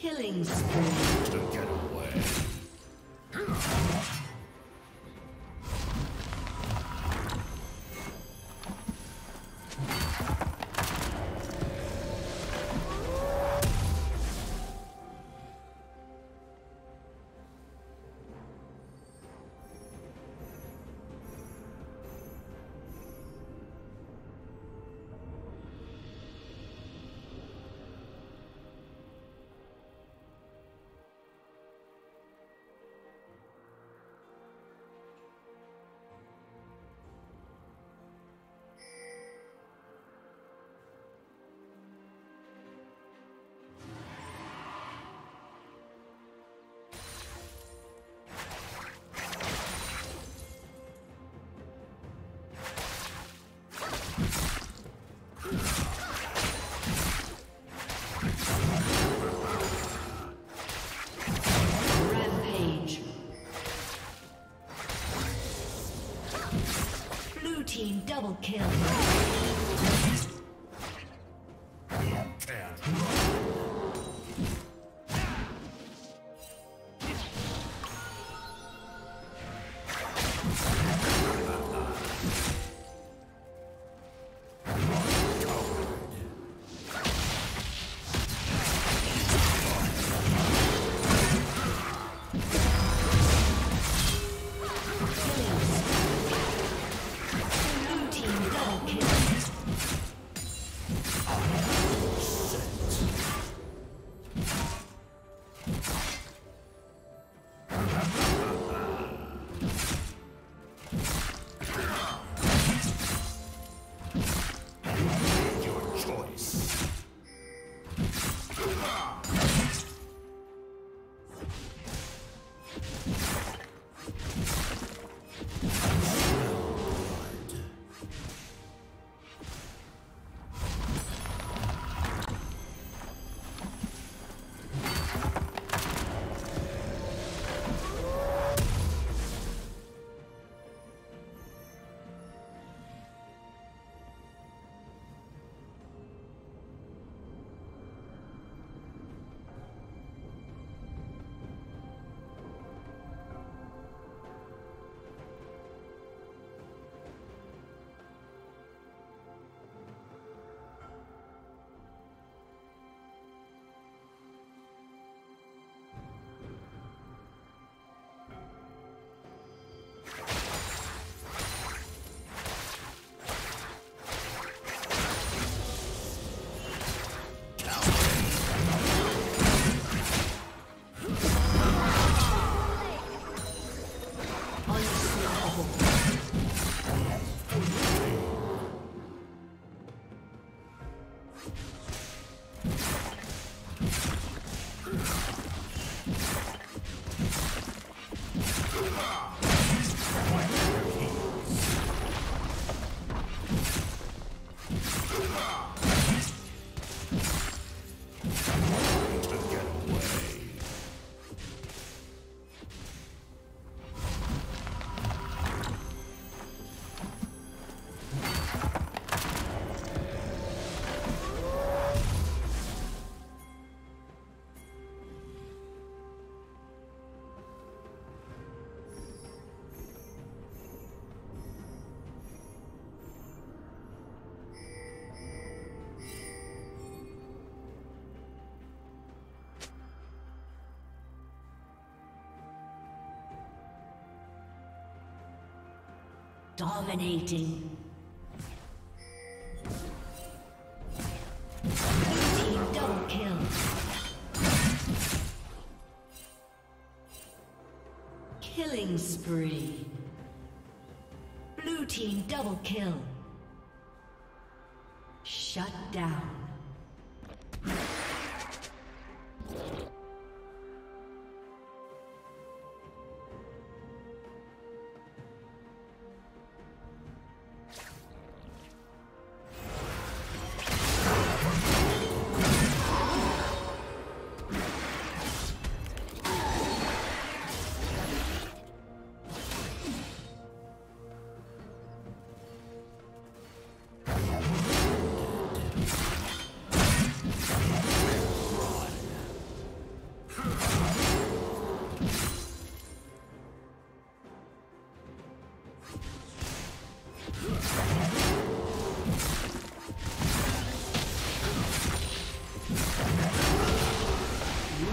Killing spree. Team double kill. Dominating. Team double kill. Killing spree. Blue team double kill. Shut down.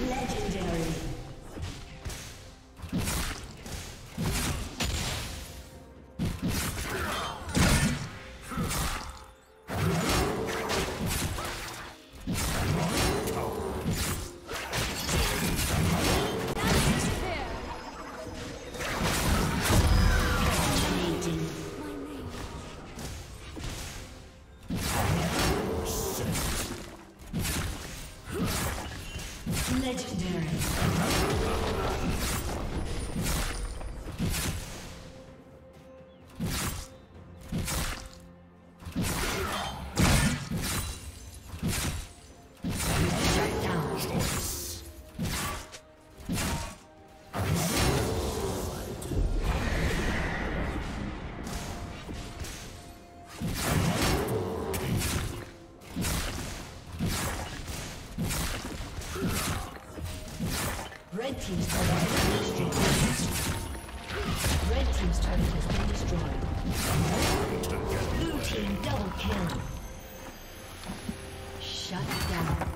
Legendary. Legendary. Team's turret has been destroyed. Red team's turret has been destroyed. Blue team double kill. Shut down.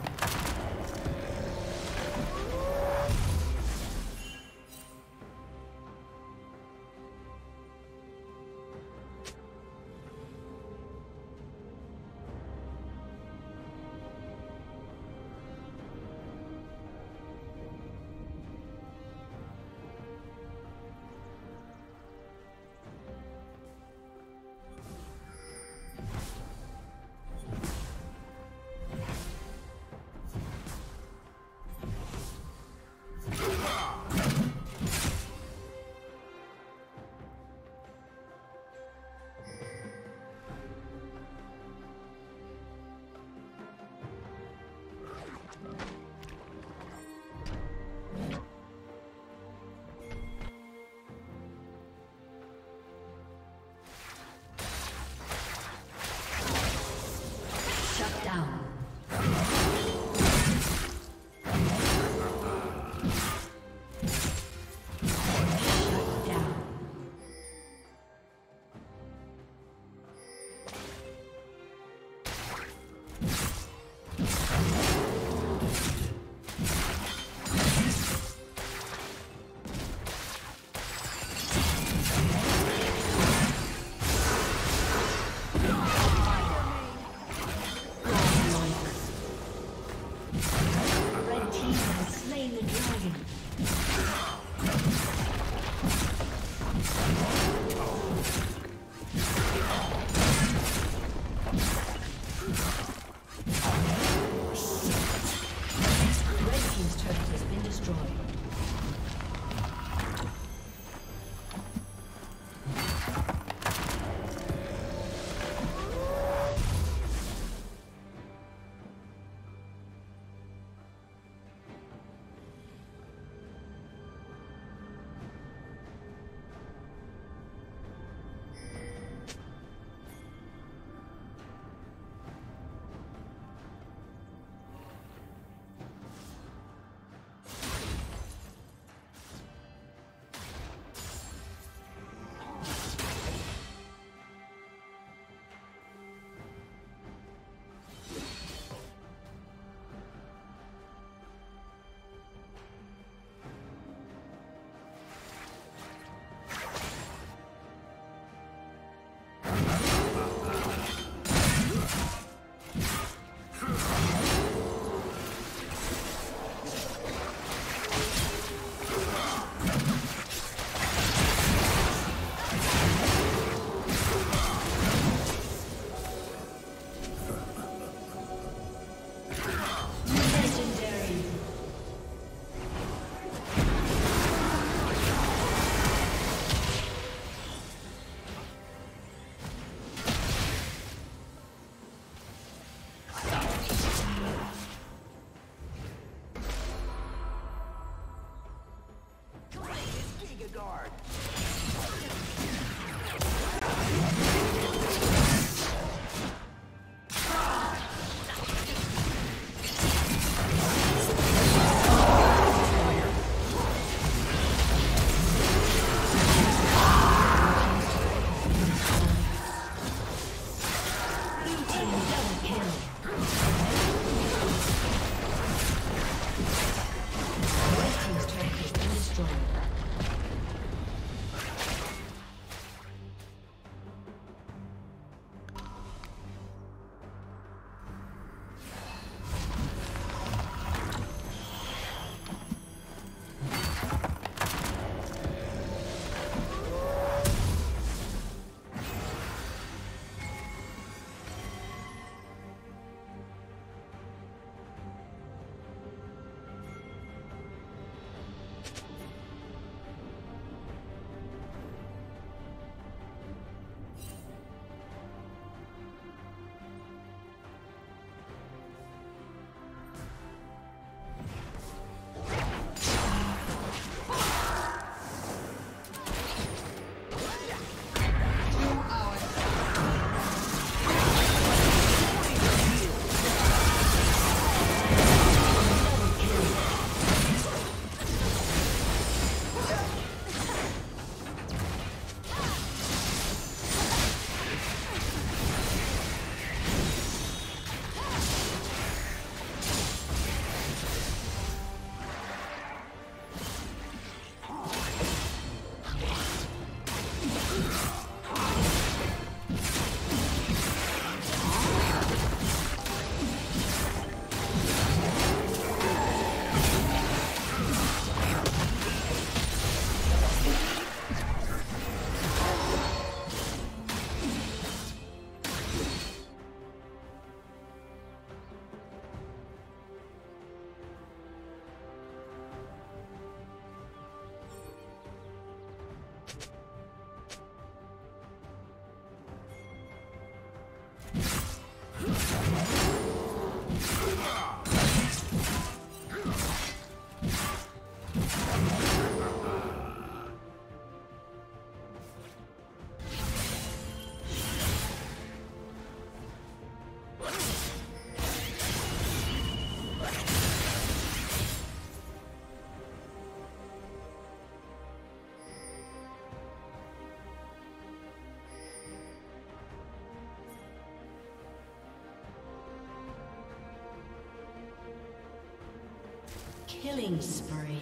Killing spree.